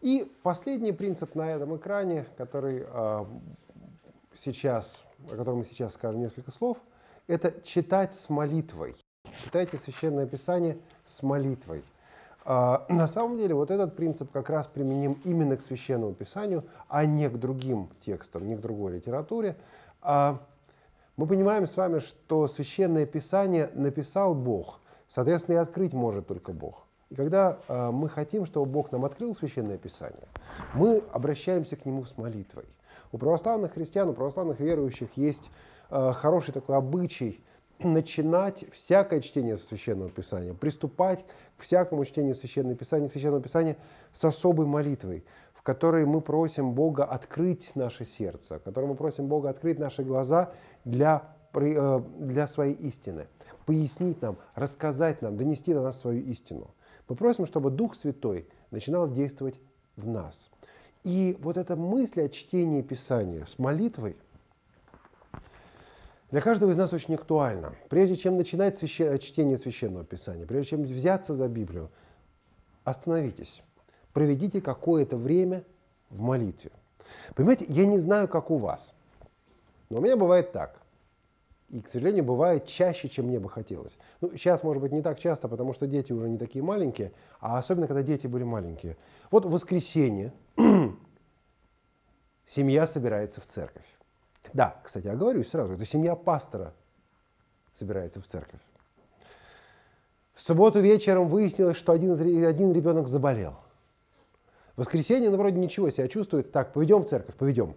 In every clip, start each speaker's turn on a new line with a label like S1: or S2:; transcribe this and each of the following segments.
S1: И последний принцип на этом экране, который э, сейчас, о котором мы сейчас скажем несколько слов, это читать с молитвой. Читайте Священное Писание с молитвой. А, на самом деле вот этот принцип как раз применим именно к Священному Писанию, а не к другим текстам, не к другой литературе. А, мы понимаем с вами, что Священное Писание написал Бог, соответственно, и открыть может только Бог. И когда а, мы хотим, чтобы Бог нам открыл Священное Писание, мы обращаемся к Нему с молитвой. У православных христиан, у православных верующих есть хороший такой обычай начинать всякое чтение Священного Писания, приступать к всякому чтению Священного Писания, Священного Писания с особой молитвой, в которой мы просим Бога открыть наше сердце, в которой мы просим Бога открыть наши глаза для, э, для своей истины, пояснить нам, рассказать нам, донести до нас свою истину. Мы просим, чтобы Дух Святой начинал действовать в нас. И вот эта мысль о чтении Писания с молитвой – для каждого из нас очень актуально. Прежде чем начинать священ... чтение Священного Писания, прежде чем взяться за Библию, остановитесь. Проведите какое-то время в молитве. Понимаете, я не знаю, как у вас, но у меня бывает так. И, к сожалению, бывает чаще, чем мне бы хотелось. Ну, сейчас, может быть, не так часто, потому что дети уже не такие маленькие, а особенно, когда дети были маленькие. Вот в воскресенье семья собирается в церковь. Да, кстати, оговорюсь сразу, это семья пастора собирается в церковь. В субботу вечером выяснилось, что один, один ребенок заболел. В воскресенье, ну, вроде ничего себя чувствует. Так, поведем в церковь, поведем.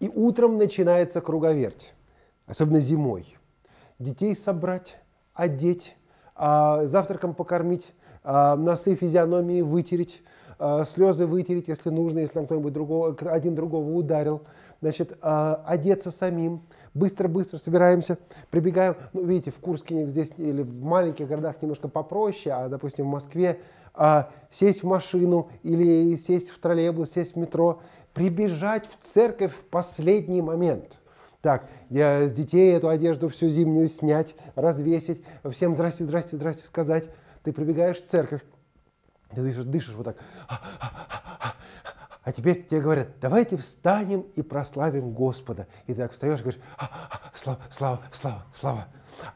S1: И утром начинается круговерть, особенно зимой. Детей собрать, одеть, а, завтраком покормить, а, носы физиономии вытереть, а, слезы вытереть, если нужно, если там кто-нибудь другого, один другого ударил – значит, а, одеться самим, быстро-быстро собираемся, прибегаем, ну, видите, в Курске здесь или в маленьких городах немножко попроще, а, допустим, в Москве а, сесть в машину или сесть в троллейбус, сесть в метро, прибежать в церковь в последний момент. Так, я с детей эту одежду всю зимнюю снять, развесить, всем здрасте, здрасте, здрасте сказать. Ты прибегаешь в церковь, ты дышишь, дышишь вот так. А теперь тебе говорят, давайте встанем и прославим Господа. И ты так встаешь и говоришь, а, а, слава, слава, слава, слава.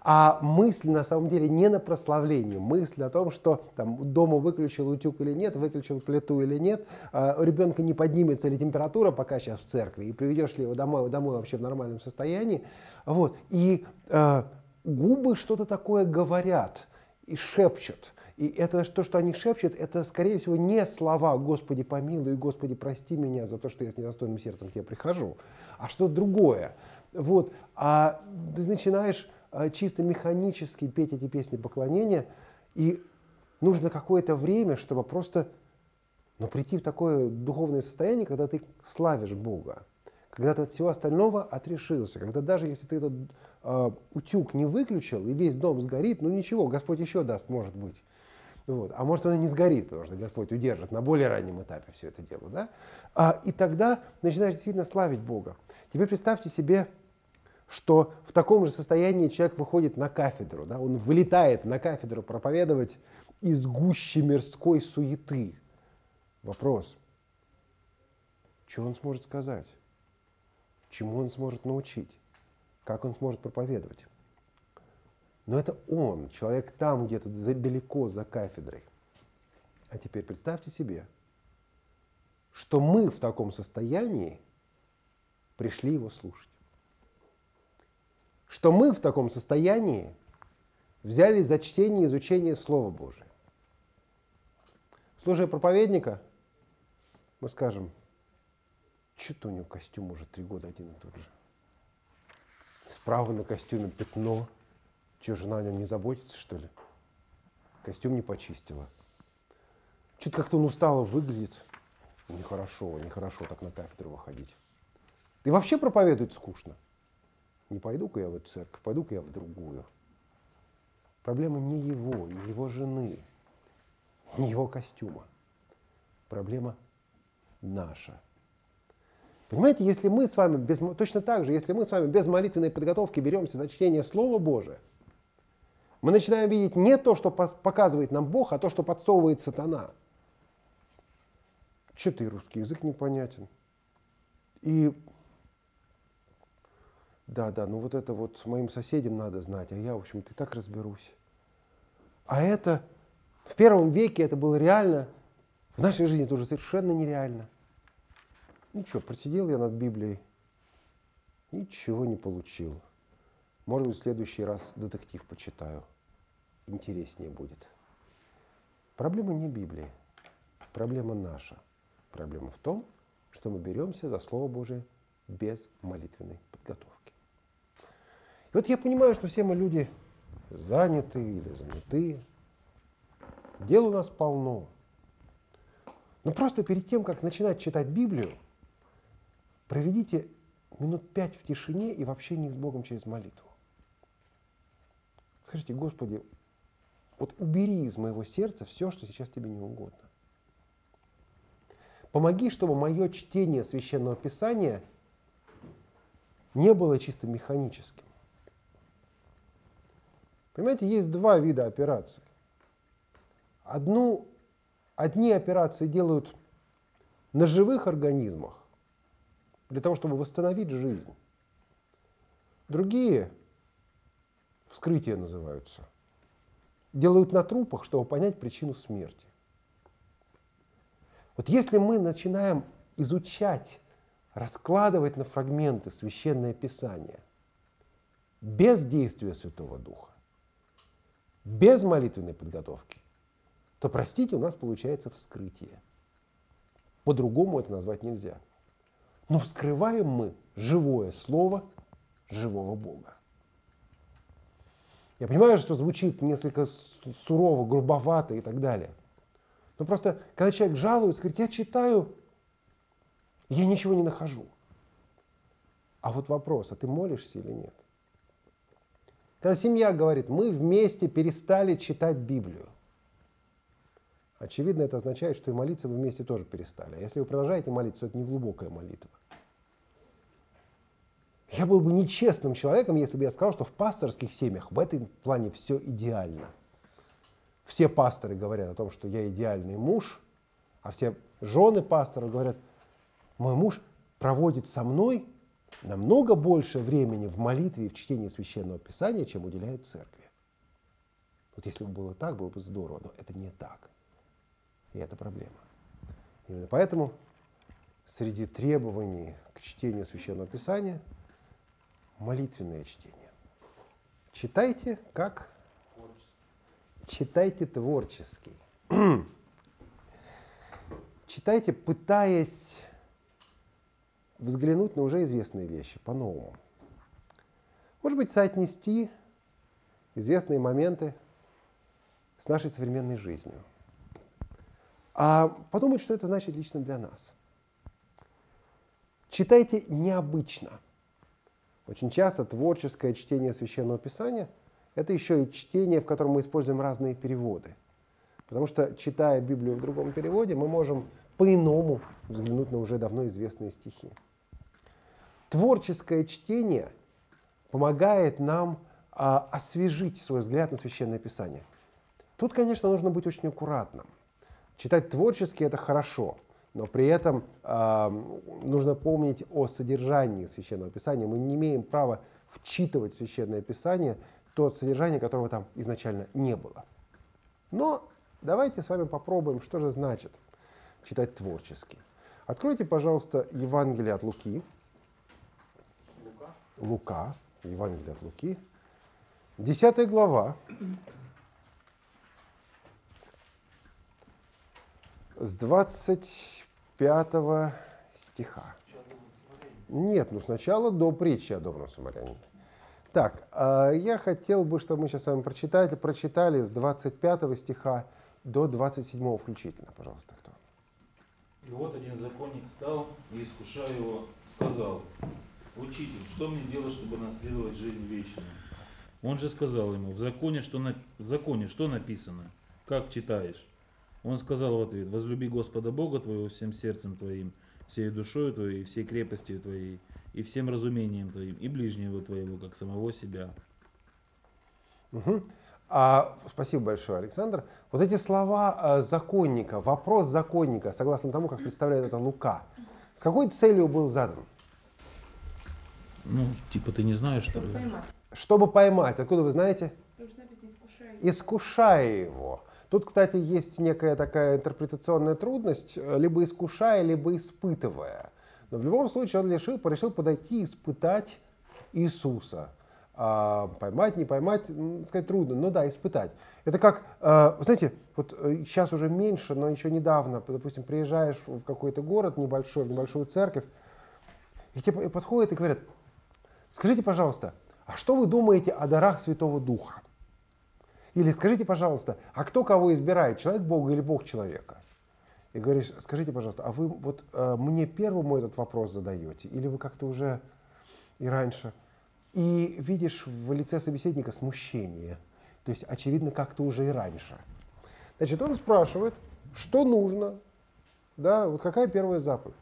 S1: А мысль на самом деле не на прославлении, мысль о том, что там дома выключил утюг или нет, выключил плиту или нет, а у ребенка не поднимется ли температура, пока сейчас в церкви, и приведешь ли его домой, домой вообще в нормальном состоянии. Вот. И э, губы что-то такое говорят и шепчут. И это то, что они шепчут, это, скорее всего, не слова «Господи, помилуй, Господи, прости меня за то, что я с недостойным сердцем к тебе прихожу», а что-то другое. Вот. А ты начинаешь чисто механически петь эти песни поклонения, и нужно какое-то время, чтобы просто ну, прийти в такое духовное состояние, когда ты славишь Бога, когда ты от всего остального отрешился, когда даже если ты этот э, утюг не выключил и весь дом сгорит, ну ничего, Господь еще даст, может быть. Вот. А может, он и не сгорит, потому что Господь удержит на более раннем этапе все это дело. Да? А, и тогда начинаешь действительно славить Бога. Теперь представьте себе, что в таком же состоянии человек выходит на кафедру, да? он вылетает на кафедру проповедовать из гуще мирской суеты. Вопрос, что он сможет сказать? Чему он сможет научить? Как он сможет проповедовать? Но это он, человек там где-то далеко за кафедрой. А теперь представьте себе, что мы в таком состоянии пришли его слушать. Что мы в таком состоянии взяли за чтение и изучение Слова Божия. Слушая проповедника, мы скажем, что-то у него костюм уже три года один и тот же. Справа на костюме пятно, Че, жена о нем не заботится, что ли? Костюм не почистила. Чуть как-то он устало выглядит. Нехорошо, нехорошо так на кафедру выходить. И вообще проповедует скучно. Не пойду-ка я в эту церковь, пойду-ка я в другую. Проблема не его, не его жены, не его костюма. Проблема наша. Понимаете, если мы с вами, без, точно так же, если мы с вами без молитвенной подготовки беремся за чтение Слова Божия, мы начинаем видеть не то, что показывает нам Бог, а то, что подсовывает сатана. что ты русский язык непонятен. И да, да, ну вот это вот моим соседям надо знать, а я, в общем-то, и так разберусь. А это в первом веке это было реально, в нашей жизни это уже совершенно нереально. Ничего, просидел я над Библией, ничего не получил. Может быть, в следующий раз детектив почитаю. Интереснее будет. Проблема не Библии, проблема наша. Проблема в том, что мы беремся за Слово Божие без молитвенной подготовки. И вот я понимаю, что все мы люди заняты или заняты. Дел у нас полно. Но просто перед тем, как начинать читать Библию, проведите минут пять в тишине и в общении с Богом через молитву. Скажите, Господи, вот убери из моего сердца все, что сейчас тебе не угодно. Помоги, чтобы мое чтение священного писания не было чисто механическим. Понимаете, есть два вида операций. Одну, одни операции делают на живых организмах, для того, чтобы восстановить жизнь. Другие, вскрытия называются, делают на трупах, чтобы понять причину смерти. Вот если мы начинаем изучать, раскладывать на фрагменты священное писание без действия Святого Духа, без молитвенной подготовки, то, простите, у нас получается вскрытие. По-другому это назвать нельзя. Но вскрываем мы живое слово живого Бога. Я понимаю, что звучит несколько сурово, грубовато и так далее. Но просто, когда человек жалуется, говорит, я читаю, я ничего не нахожу. А вот вопрос, а ты молишься или нет? Когда семья говорит, мы вместе перестали читать Библию, очевидно, это означает, что и молиться вы вместе тоже перестали. А если вы продолжаете молиться, то это не глубокая молитва. Я был бы нечестным человеком, если бы я сказал, что в пасторских семьях в этом плане все идеально. Все пасторы говорят о том, что я идеальный муж, а все жены пастора говорят, мой муж проводит со мной намного больше времени в молитве и в чтении священного писания, чем уделяет церкви. Вот если бы было так, было бы здорово, но это не так. И это проблема. Именно поэтому среди требований к чтению священного писания молитвенное чтение. Читайте как? Читайте творческий. Читайте, пытаясь взглянуть на уже известные вещи по-новому. Может быть, соотнести известные моменты с нашей современной жизнью. А подумать, что это значит лично для нас. Читайте необычно. Очень часто творческое чтение Священного Писания – это еще и чтение, в котором мы используем разные переводы. Потому что, читая Библию в другом переводе, мы можем по-иному взглянуть на уже давно известные стихи. Творческое чтение помогает нам а, освежить свой взгляд на Священное Писание. Тут, конечно, нужно быть очень аккуратным. Читать творчески это хорошо, но при этом э, нужно помнить о содержании Священного Писания. Мы не имеем права вчитывать в Священное Писание то содержание, которого там изначально не было. Но давайте с вами попробуем, что же значит читать творчески. Откройте, пожалуйста, Евангелие от Луки, Лука, Евангелие от Луки, 10 глава, с 25 стиха. Нет, ну сначала до притчи о добром самарянине. Так, а, я хотел бы, чтобы мы сейчас с вами прочитали, прочитали с 25 стиха до 27 включительно, пожалуйста, кто.
S2: И вот один законник стал и, искушая его, сказал, Учитель, что мне делать, чтобы наследовать жизнь вечную? Он же сказал ему, в законе что, на... в законе что написано? Как читаешь? Он сказал в ответ, возлюби Господа Бога твоего всем сердцем твоим, всей душою твоей, всей крепостью твоей, и всем разумением твоим, и ближнего твоего, как самого себя.
S1: Угу. А, спасибо большое, Александр. Вот эти слова а, законника, вопрос законника, согласно тому, как представляет это Лука, с какой целью был задан?
S2: Ну, типа ты не знаешь, что
S3: Чтобы
S2: ли?
S3: поймать.
S1: Чтобы поймать. Откуда вы знаете?
S3: Потому что написано искушай.
S1: Искушая его. Тут, кстати, есть некая такая интерпретационная трудность, э, либо искушая, либо испытывая. Но в любом случае он решил, решил подойти и испытать Иисуса. А, поймать, не поймать, сказать трудно, но да, испытать. Это как, э, вы знаете, вот э, сейчас уже меньше, но еще недавно, допустим, приезжаешь в какой-то город небольшой, в небольшую церковь, и тебе подходят и говорят, скажите, пожалуйста, а что вы думаете о дарах Святого Духа? Или скажите, пожалуйста, а кто кого избирает, человек Бога или Бог человека? И говоришь, скажите, пожалуйста, а вы вот э, мне первому этот вопрос задаете, или вы как-то уже и раньше? И видишь в лице собеседника смущение. То есть, очевидно, как-то уже и раньше. Значит, он спрашивает, что нужно, да, вот какая первая заповедь?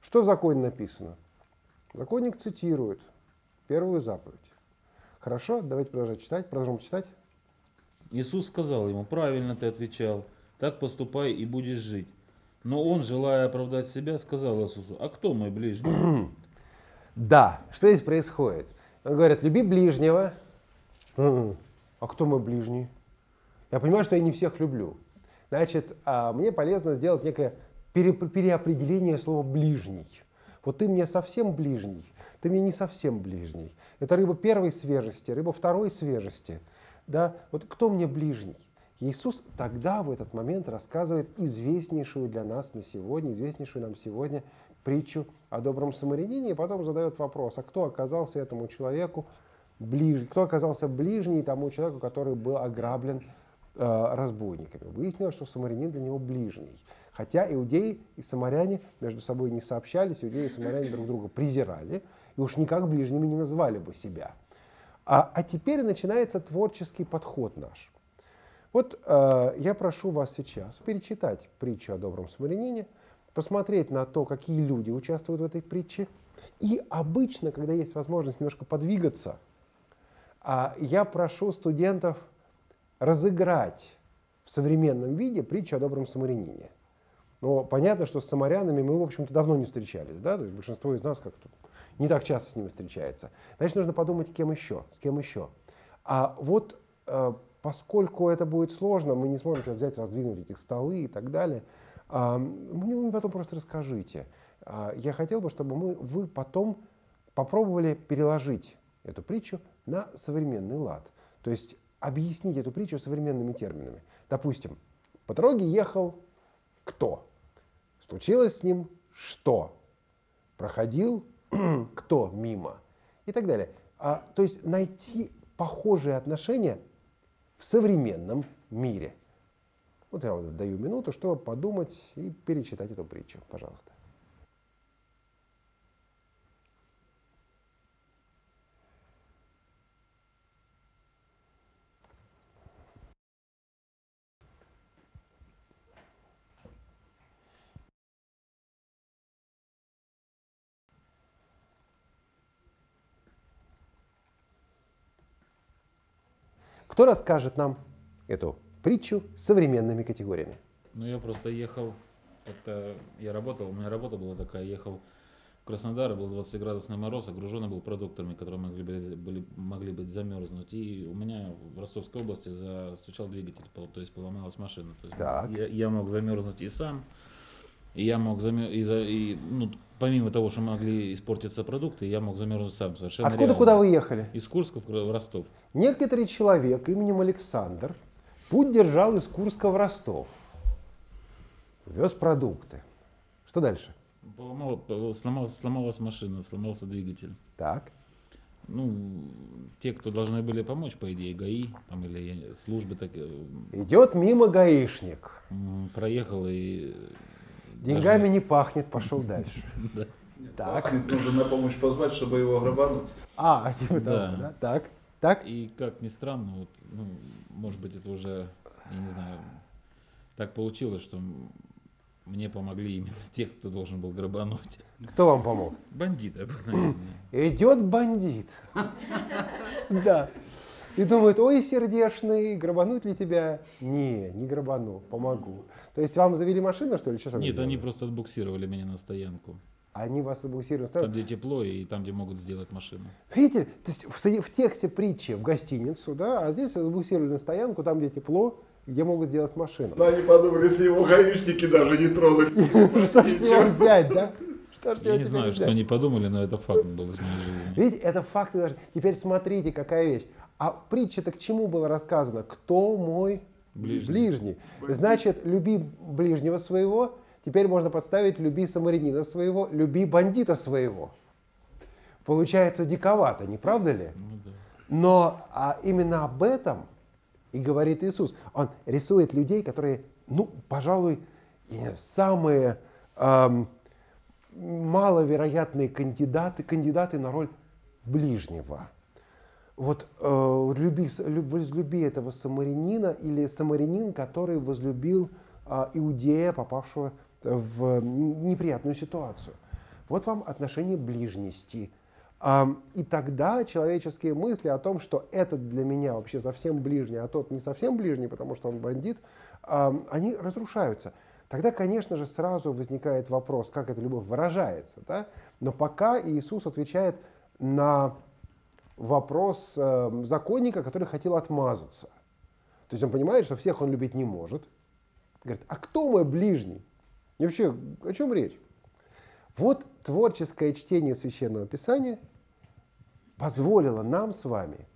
S1: Что в законе написано? Законник цитирует первую заповедь. Хорошо, давайте продолжать читать. Продолжим читать.
S2: Иисус сказал ему, правильно ты отвечал, так поступай и будешь жить. Но он, желая оправдать себя, сказал Иисусу, а кто мой ближний?
S1: Да, что здесь происходит? Он говорит, люби ближнего. М, А кто мой ближний? Я понимаю, что я не всех люблю. Значит, а, мне полезно сделать некое пере- переопределение слова ближний. Вот ты мне совсем ближний, ты мне не совсем ближний. Это рыба первой свежести, рыба второй свежести. Да? Вот кто мне ближний? Иисус тогда в этот момент рассказывает известнейшую для нас на сегодня, известнейшую нам сегодня притчу о добром самарянине, и потом задает вопрос, а кто оказался этому человеку ближе, кто оказался ближний тому человеку, который был ограблен э, разбойниками. Выяснилось, что самарянин для него ближний. Хотя иудеи и самаряне между собой не сообщались, иудеи и самаряне друг друга презирали, и уж никак ближними не назвали бы себя. А, а теперь начинается творческий подход наш. Вот э, я прошу вас сейчас перечитать притчу о добром самарянине, посмотреть на то, какие люди участвуют в этой притче. И обычно, когда есть возможность немножко подвигаться, а, я прошу студентов разыграть в современном виде притчу о добром самарянине. Но понятно, что с самарянами мы, в общем-то, давно не встречались, да, то есть большинство из нас как-то не так часто с ними встречается. Значит, нужно подумать, кем еще, с кем еще. А вот э, поскольку это будет сложно, мы не сможем сейчас взять, раздвинуть этих столы и так далее, а, мне потом просто расскажите. А, я хотел бы, чтобы мы, вы потом попробовали переложить эту притчу на современный лад. То есть объяснить эту притчу современными терминами. Допустим, по дороге ехал кто? Случилось с ним что? Проходил кто мимо? И так далее. А, то есть найти похожие отношения в современном мире. Вот я вам даю минуту, чтобы подумать и перечитать эту притчу. Пожалуйста. Кто расскажет нам эту притчу современными категориями?
S2: Ну, я просто ехал, это я работал, у меня работа была такая, ехал в Краснодар, был 20-градусный мороз, огруженный был продуктами, которые могли, быть- были, могли быть замерзнуть. И у меня в Ростовской области застучал двигатель, то есть поломалась машина. То есть
S1: Так.
S2: Я, я мог замерзнуть и сам, и я мог замер... и, и, ну, помимо того, что могли испортиться продукты, я мог замерзнуть сам совершенно
S1: Откуда,
S2: реально.
S1: куда вы ехали?
S2: Из Курска в Ростов.
S1: Некоторый человек именем Александр путь держал из Курска в Ростов. Вез продукты. Что дальше?
S2: Поломал, пол- сломалась, машина, сломался двигатель.
S1: Так.
S2: Ну, те, кто должны были помочь, по идее, ГАИ там, или службы, так, э,
S1: Идет мимо гаишник.
S2: проехал и...
S1: Деньгами не пахнет, пошел дальше.
S2: Да.
S1: Так.
S4: Пахнет, нужно на помощь позвать, чтобы его грабануть.
S1: А, типа того,
S2: Да.
S1: да? Так. Так.
S2: И как ни странно, вот, ну, может быть, это уже, я не знаю, так получилось, что мне помогли именно те, кто должен был грабануть.
S1: Кто вам помог?
S2: Бандиты обыкновенные.
S1: Идет бандит. Да. И думают, ой, сердешный, грабануть ли тебя? Не, не грабану, помогу. То есть вам завели машину, что ли? Что
S2: Нет, они
S1: сделали?
S2: просто отбуксировали меня на стоянку.
S1: Они вас отбуксировали.
S2: Там, где тепло и там, где могут сделать машину.
S1: Видите, то есть в, в тексте притчи в гостиницу, да, а здесь отбуксировали на стоянку, там, где тепло, где могут сделать машину.
S4: Но они подумали, если его гаишники даже не тронут.
S1: Что ж взять, да? Что ж
S2: Я не знаю, что они подумали, но это факт был из моей жизни.
S1: Видите, это даже. Теперь смотрите, какая вещь. А притча-то к чему было рассказано? Кто мой
S2: Ближний.
S1: Значит, люби ближнего своего. Теперь можно подставить люби самарянина своего, люби бандита своего. Получается диковато, не правда ли?
S2: Ну да.
S1: Но а, именно об этом и говорит Иисус. Он рисует людей, которые, ну, пожалуй, самые ам, маловероятные кандидаты, кандидаты на роль ближнего. Вот э, люби, возлюби этого самарянина или самарянин, который возлюбил а, иудея, попавшего в неприятную ситуацию. Вот вам отношение ближности. И тогда человеческие мысли о том, что этот для меня вообще совсем ближний, а тот не совсем ближний, потому что он бандит, они разрушаются. Тогда, конечно же, сразу возникает вопрос, как эта любовь выражается. Да? Но пока Иисус отвечает на вопрос э, законника, который хотел отмазаться. То есть он понимает, что всех он любить не может. Говорит, а кто мой ближний? И вообще, о чем речь? Вот творческое чтение Священного Писания позволило нам с вами,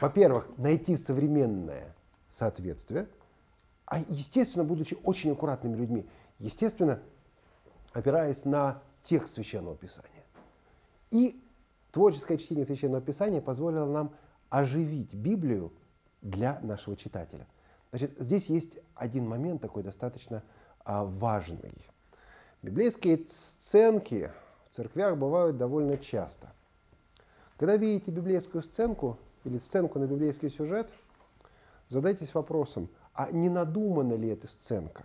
S1: во-первых, найти современное соответствие, а естественно, будучи очень аккуратными людьми, естественно, опираясь на текст Священного Писания. И творческое чтение Священного Писания позволило нам оживить Библию для нашего читателя. Значит, здесь есть один момент такой достаточно а, важный. Библейские сценки в церквях бывают довольно часто. Когда видите библейскую сценку или сценку на библейский сюжет, задайтесь вопросом, а не надумана ли эта сценка?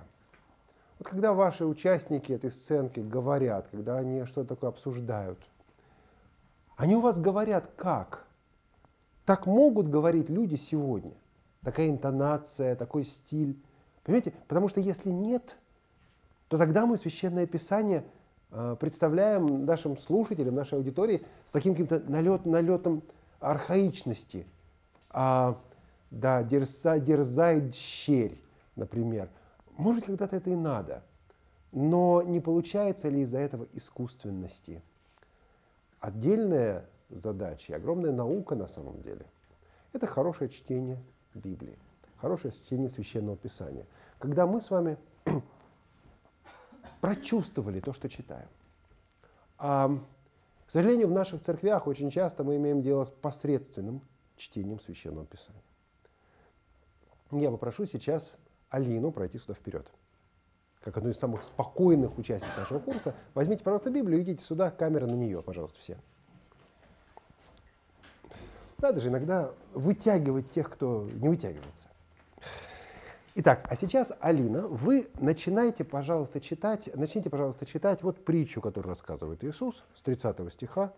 S1: Вот когда ваши участники этой сценки говорят, когда они что-то такое обсуждают, они у вас говорят как? Так могут говорить люди сегодня. Такая интонация, такой стиль. Понимаете? Потому что если нет, то тогда мы Священное Писание э, представляем нашим слушателям, нашей аудитории с таким каким-то налет, налетом архаичности. А, да, дерза, дерзает щерь, например. Может, когда-то это и надо. Но не получается ли из-за этого искусственности? Отдельная задача и огромная наука на самом деле – это хорошее чтение Библии, хорошее чтение Священного Писания. Когда мы с вами прочувствовали то, что читаем. А, к сожалению, в наших церквях очень часто мы имеем дело с посредственным чтением Священного Писания. Я попрошу сейчас Алину пройти сюда вперед. Как одну из самых спокойных участниц нашего курса. Возьмите, пожалуйста, Библию, идите сюда, камера на нее, пожалуйста, все. Надо же иногда вытягивать тех, кто не вытягивается. Итак, а сейчас, Алина, вы начинайте, пожалуйста, читать, начните, пожалуйста, читать вот притчу, которую рассказывает Иисус с 30 стиха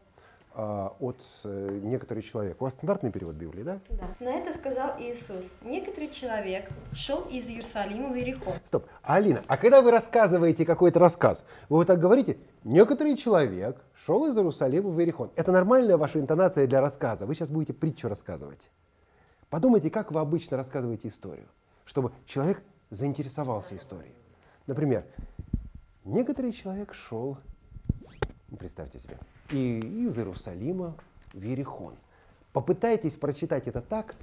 S1: от э, «Некоторый человек». У вас стандартный перевод Библии, да?
S3: Да. На это сказал Иисус. Некоторый человек шел из Иерусалима в Иерихон.
S1: Стоп. Алина, а когда вы рассказываете какой-то рассказ, вы вот так говорите, некоторый человек шел из Иерусалима в Иерихон. Это нормальная ваша интонация для рассказа. Вы сейчас будете притчу рассказывать. Подумайте, как вы обычно рассказываете историю, чтобы человек заинтересовался историей. Например, некоторый человек шел, представьте себе, и из Иерусалима в Иерихон. Попытайтесь прочитать это так,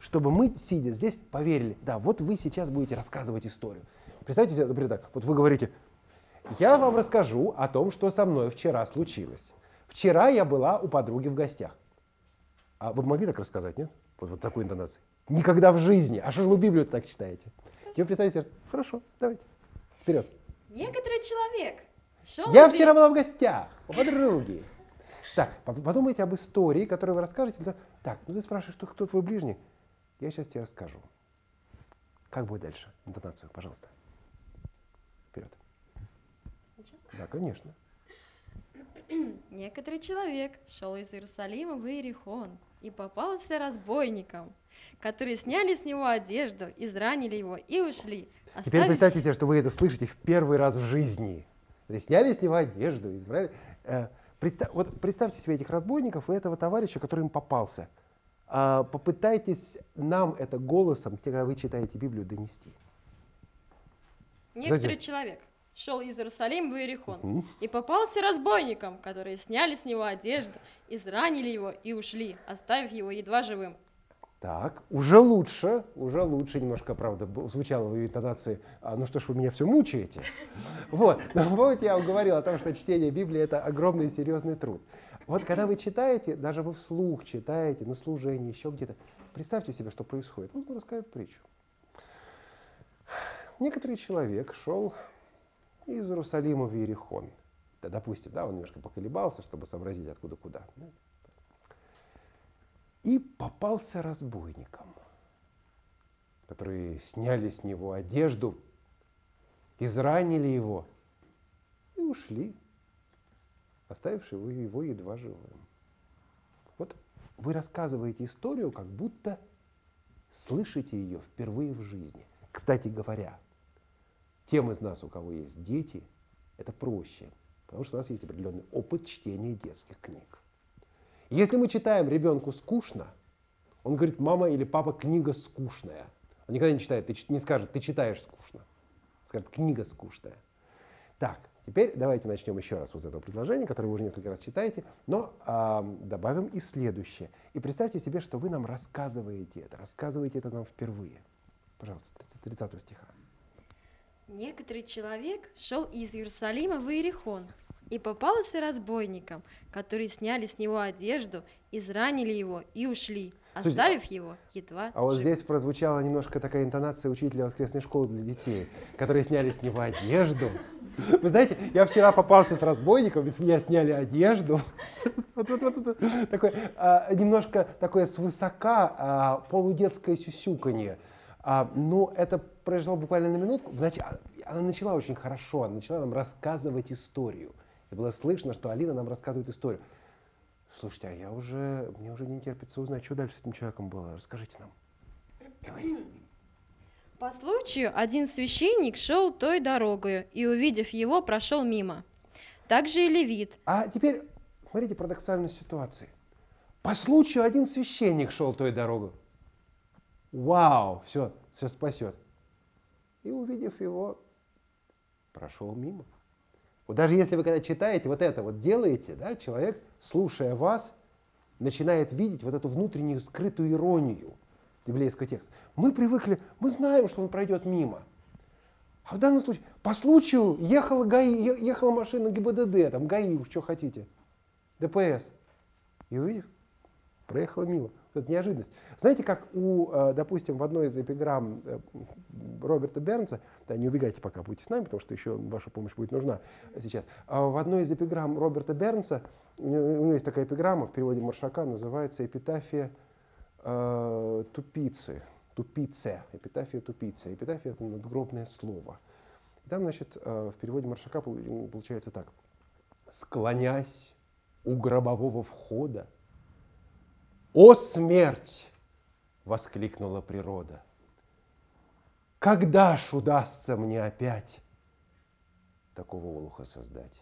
S1: чтобы мы, сидя здесь, поверили, да, вот вы сейчас будете рассказывать историю. Представьте себе, например, так, вот вы говорите, я вам расскажу о том, что со мной вчера случилось. Вчера я была у подруги в гостях. А вы могли так рассказать, нет? Вот, вот такой интонацией. Никогда в жизни. А что же вы Библию так читаете? Теперь представьте, себе, хорошо, давайте, вперед.
S3: Некоторый человек шел
S1: Я вчера была в гостях у подруги. Так, по- подумайте об истории, которую вы расскажете. Так, ну ты спрашиваешь, кто, кто твой ближний? Я сейчас тебе расскажу. Как будет дальше? Интонацию, пожалуйста. Вперед. Да, конечно.
S3: Некоторый человек шел из Иерусалима в Иерихон и
S5: попался разбойникам, которые сняли с него одежду, изранили его и ушли.
S1: Теперь
S5: оставив-
S1: представьте себе, что вы это слышите в первый раз в жизни. Сняли с него одежду, избрали. Э, представ- вот представьте себе этих разбойников и этого товарища, который им попался. А, попытайтесь нам это голосом, когда вы читаете Библию, донести.
S5: Некоторый
S1: Знаете-
S5: человек шел из Иерусалима в Иерихон
S1: Мгм.
S5: и попался разбойникам, которые сняли с него одежду, изранили его и ушли, оставив его едва живым.
S1: Так, уже лучше, уже лучше немножко, правда, звучало в ее интонации, «А, ну что ж вы меня все мучаете. Вот, но вот я говорил о том, что чтение Библии это огромный серьезный труд. Вот когда вы читаете, даже вы вслух читаете, на служении, еще где-то, представьте себе, что происходит. Вот вам рассказывают притчу. Некоторый человек шел из Иерусалима в Иерихон. Да, допустим, да, он немножко поколебался, чтобы сообразить, откуда куда. И попался разбойникам, которые сняли с него одежду, изранили его и ушли, оставивши его едва живым. Вот вы рассказываете историю, как будто слышите ее впервые в жизни. Кстати говоря, тем из нас, у кого есть дети, это проще, потому что у нас есть определенный опыт чтения детских книг. Если мы читаем ребенку скучно, он говорит, мама или папа, книга скучная. Он никогда не читает, не скажет, ты читаешь скучно. Скажет, книга скучная. Так, теперь давайте начнем еще раз вот с этого предложения, которое вы уже несколько раз читаете, но а, добавим и следующее. И представьте себе, что вы нам рассказываете это, рассказываете это нам впервые. Пожалуйста, с 30 стиха.
S5: Некоторый человек шел из Иерусалима в Иерихон и попался разбойникам, которые сняли с него одежду, изранили его и ушли,
S1: Слушайте,
S5: оставив его едва
S1: А вот
S5: живым.
S1: здесь прозвучала немножко такая интонация учителя воскресной школы для детей, которые сняли с него одежду. Вы знаете, я вчера попался с разбойником, с меня сняли одежду. Вот, вот, вот, вот, такое, а, немножко такое свысока а, полудетское сюсюканье. А, ну, это произошло буквально на минутку. А- она начала очень хорошо, она начала нам рассказывать историю. И было слышно, что Алина нам рассказывает историю. Слушайте, а я уже, мне уже не терпится узнать, что дальше с этим человеком было. Расскажите нам. Давайте.
S5: По случаю один священник шел той дорогою и, увидев его, прошел мимо. Также и левит,
S1: А теперь смотрите парадоксальность ситуации. По случаю один священник шел той дорогой. Вау, все, все спасет. И увидев его, прошел мимо. Вот даже если вы когда читаете вот это вот делаете, да, человек, слушая вас, начинает видеть вот эту внутреннюю скрытую иронию библейского текста. Мы привыкли, мы знаем, что он пройдет мимо. А в данном случае, по случаю ехала, ГАИ, ехала машина ГИБДД, там ГАИ, что хотите, ДПС. И увидев, проехала мимо. Это неожиданность. Знаете, как у, э, допустим, в одной из эпиграмм э, Роберта Бернса, да, не убегайте пока, будьте с нами, потому что еще ваша помощь будет нужна сейчас. А в одной из эпиграмм Роберта Бернса, у него есть такая эпиграмма в переводе Маршака, называется «Эпитафия э, тупицы». Тупице. Эпитафия тупицы. Эпитафия – это надгробное слово. И там, значит, э, в переводе Маршака пол- получается так. «Склонясь у гробового входа, «О смерть!» — воскликнула природа. «Когда ж удастся мне опять такого олуха создать?»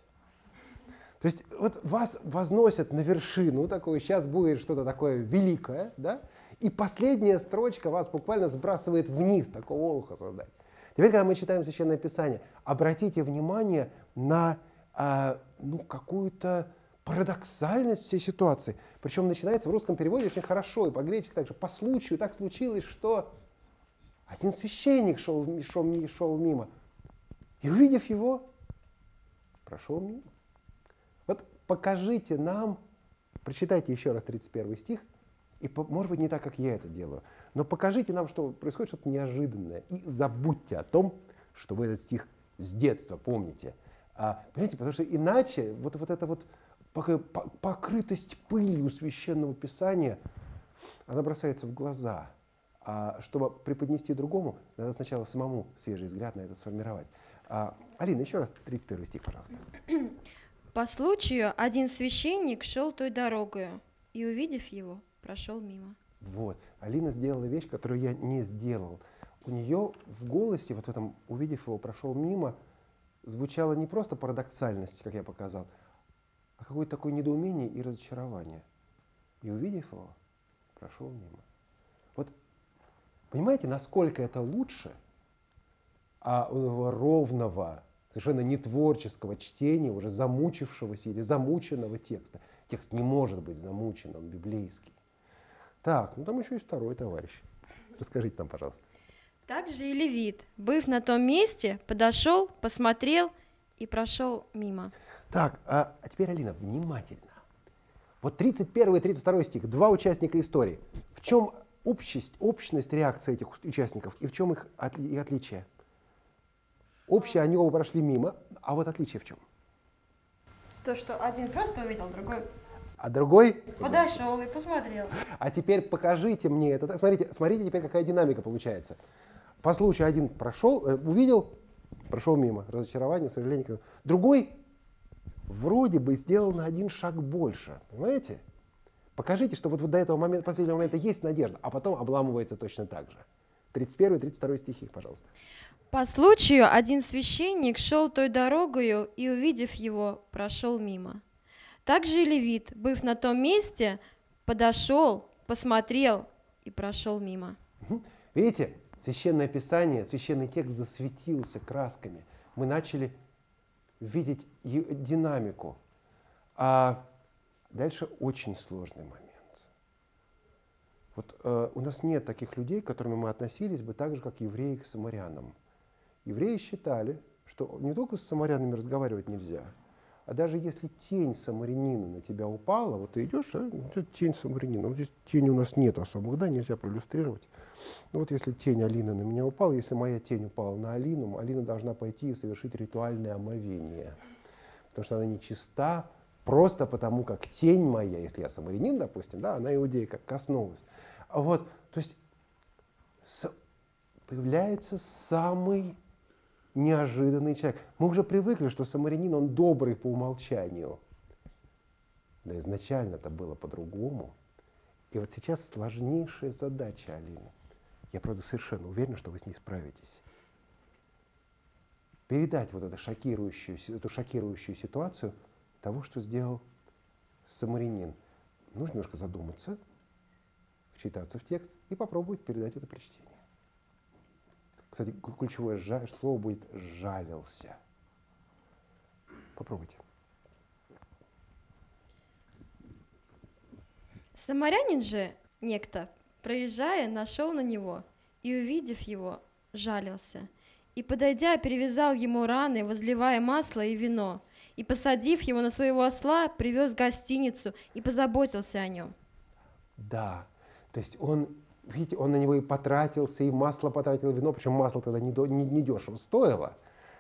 S1: То есть вот вас возносят на вершину, такое, сейчас будет что-то такое великое, да? И последняя строчка вас буквально сбрасывает вниз, такого олуха создать. Теперь, когда мы читаем Священное Писание, обратите внимание на а, ну, какую-то парадоксальность всей ситуации. Причем начинается в русском переводе очень хорошо, и по-гречески также. По случаю так случилось, что один священник шел, шел, шел мимо, и увидев его, прошел мимо. Вот покажите нам, прочитайте еще раз 31 стих, и, может быть, не так, как я это делаю, но покажите нам, что происходит что-то неожиданное, и забудьте о том, что вы этот стих с детства помните. А, понимаете, потому что иначе вот, вот эта вот покрытость пылью священного писания, она бросается в глаза. А чтобы преподнести другому, надо сначала самому свежий взгляд на это сформировать. А, Алина, еще раз 31 стих, пожалуйста.
S5: По случаю один священник шел той дорогою и, увидев его, прошел мимо.
S1: Вот. Алина сделала вещь, которую я не сделал. У нее в голосе, вот в этом, увидев его, прошел мимо, звучало не просто парадоксальность, как я показал, а какое-то такое недоумение и разочарование. И увидев его, прошел мимо. Вот понимаете, насколько это лучше а у него ровного, совершенно не творческого чтения, уже замучившегося или замученного текста. Текст не может быть замученным, библейский. Так, ну там еще есть второй товарищ. Расскажите нам, пожалуйста.
S5: Также и левит, быв на том месте, подошел, посмотрел и прошел мимо.
S1: Так, а, а теперь, Алина, внимательно. Вот 31 и 32 стих, два участника истории. В чем общесть, общность реакции этих участников и в чем их отли, и отличие? Общее, они оба прошли мимо, а вот отличие в чем?
S3: То, что один просто увидел, другой
S1: А другой?
S3: подошел и посмотрел.
S1: А теперь покажите мне это. Смотрите, смотрите теперь, какая динамика получается. По случаю один прошел, э, увидел, прошел мимо. Разочарование, сожаление. Другой вроде бы сделал на один шаг больше. Понимаете? Покажите, что вот, вот до этого момента, последнего момента есть надежда, а потом обламывается точно так же. 31 и 32 стихи, пожалуйста.
S5: По случаю один священник шел той дорогою и, увидев его, прошел мимо. Также и левит, быв на том месте, подошел, посмотрел и прошел мимо.
S1: Видите, священное писание, священный текст засветился красками. Мы начали видеть динамику. А дальше очень сложный момент. Вот э, у нас нет таких людей, к которым мы относились бы так же, как евреи к самарянам. Евреи считали, что не только с самарянами разговаривать нельзя, а даже если тень самарянина на тебя упала, вот ты идешь, а, это тень самарянина, вот здесь тени у нас нет особых, да, нельзя проиллюстрировать. Ну вот если тень Алины на меня упала, если моя тень упала на Алину, Алина должна пойти и совершить ритуальное омовение. Потому что она нечиста, просто потому как тень моя, если я самарянин, допустим, да, она иудея как коснулась. Вот, то есть с- появляется самый неожиданный человек. Мы уже привыкли, что самарянин, он добрый по умолчанию. Но изначально это было по-другому. И вот сейчас сложнейшая задача Алины. Я, правда, совершенно уверен, что вы с ней справитесь. Передать вот эту шокирующую, эту шокирующую ситуацию того, что сделал самарянин. Нужно немножко задуматься, вчитаться в текст и попробовать передать это при чтении. Кстати, ключевое слово будет «жалился». Попробуйте.
S5: Самарянин же, некто, проезжая, нашел на него и, увидев его, жалился. И, подойдя, перевязал ему раны, возливая масло и вино. И, посадив его на своего осла, привез в гостиницу и позаботился о нем.
S1: Да. То есть он, видите, он на него и потратился, и масло потратил, и вино, причем масло тогда не, не, не дешево стоило.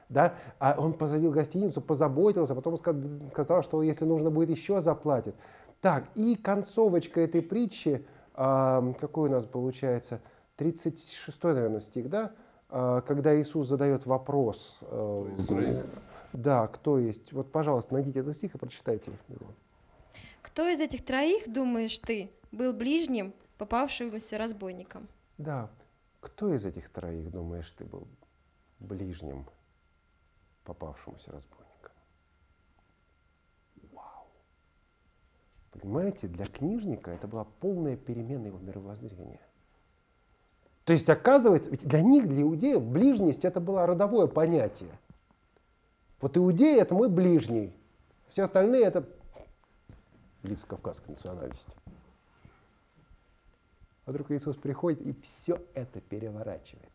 S1: Да? А он посадил гостиницу, позаботился, потом ска- сказал, что если нужно будет еще заплатит. Так, и концовочка этой притчи, а, какой у нас получается, 36 наверное, стих, да? А, когда Иисус задает вопрос. э, да, кто есть? Вот, пожалуйста, найдите этот стих и прочитайте его.
S5: Кто из этих троих, думаешь ты, был ближним попавшимся разбойником?
S1: Да. Кто из этих троих, думаешь, ты был ближним попавшемуся разбойником? Вау. Понимаете, для книжника это была полная перемена его мировоззрения. То есть, оказывается, ведь для них, для иудеев, ближность это было родовое понятие. Вот иудеи это мой ближний, все остальные это лица кавказской национальности. А вдруг Иисус приходит и все это переворачивает.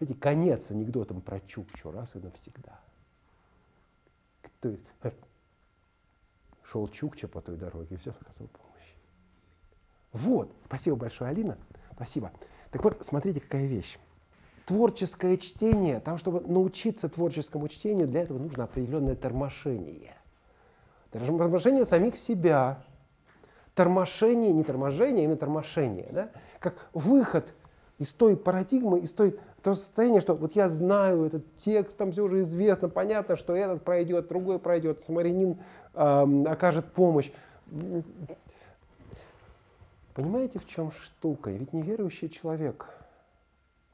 S1: Видите, конец анекдотом про Чукчу раз и навсегда. Кто это? Шел Чукча по той дороге и взял оказал помощь. Вот, спасибо большое, Алина. Спасибо. Так вот, смотрите, какая вещь. Творческое чтение, там, чтобы научиться творческому чтению, для этого нужно определенное тормошение. Тормошение самих себя, тормошение, не торможение, а именно тормошение, да? как выход из той парадигмы, из той, того состояния, что вот я знаю этот текст, там все уже известно, понятно, что этот пройдет, другой пройдет, самарянин окажет помощь. Понимаете, в чем штука? Ведь неверующий человек,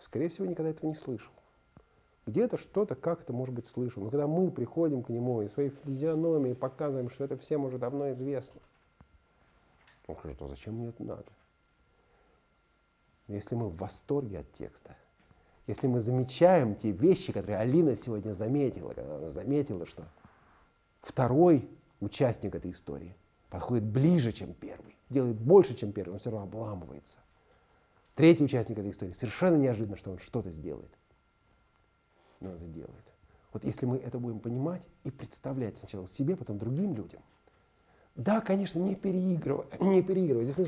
S1: скорее всего, никогда этого не слышал. Где-то что-то как-то, может быть, слышал. Но когда мы приходим к нему и своей физиономией показываем, что это всем уже давно известно, он говорит, а зачем мне это надо? Если мы в восторге от текста, если мы замечаем те вещи, которые Алина сегодня заметила, когда она заметила, что второй участник этой истории подходит ближе, чем первый, делает больше, чем первый, он все равно обламывается. Третий участник этой истории совершенно неожиданно, что он что-то сделает. Но это делает. Вот если мы это будем понимать и представлять сначала себе, потом другим людям. Да, конечно, не переигрывать, не переигрывать. Здесь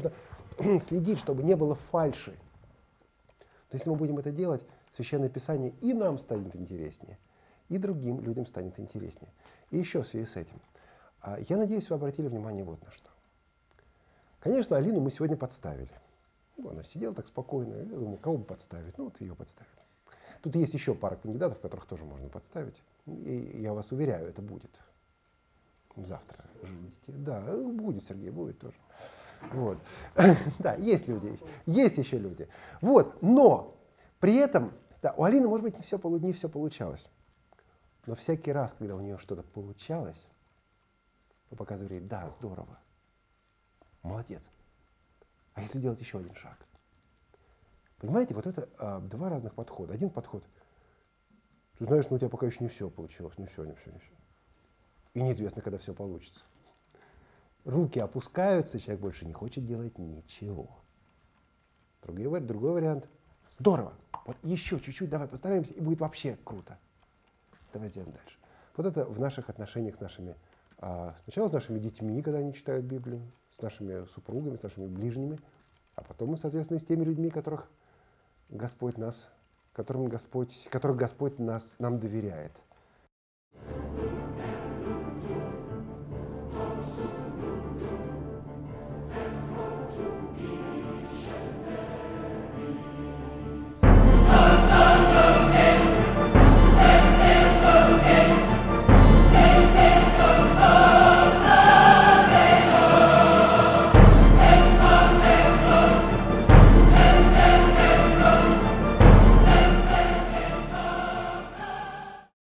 S1: нужно следить, чтобы не было фальши. Но если мы будем это делать, Священное Писание и нам станет интереснее, и другим людям станет интереснее. И еще в связи с этим. А, Я надеюсь, вы обратили внимание вот на что. Конечно, Алину мы сегодня подставили. Ну, она сидела так спокойно, я думаю, кого бы подставить? Ну, вот ее подставили. Тут есть еще пара кандидатов, которых тоже можно подставить. И я вас уверяю, это будет. Завтра ждите. Да, будет, Сергей, будет тоже. Вот. Да, есть люди, есть еще люди. Вот, но при этом, да, у Алины, может быть, не все, не все получалось. Но всякий раз, когда у нее что-то получалось, вы показывали, да, здорово, молодец. А если сделать еще один шаг? Понимаете, вот это а, два разных подхода. Один подход, ты знаешь, ну у тебя пока еще не все получилось, не все, не все, не все. И неизвестно, когда все получится. Руки опускаются, человек больше не хочет делать ничего. Другой, другой вариант. Здорово. Вот еще чуть-чуть давай постараемся, и будет вообще круто. Давай сделаем дальше. Вот это в наших отношениях с нашими, а, сначала с нашими детьми, когда они читают Библию, с нашими супругами, с нашими ближними, а потом, соответственно, с теми людьми, которых Господь нас, которым Господь, которых Господь нас, нам доверяет.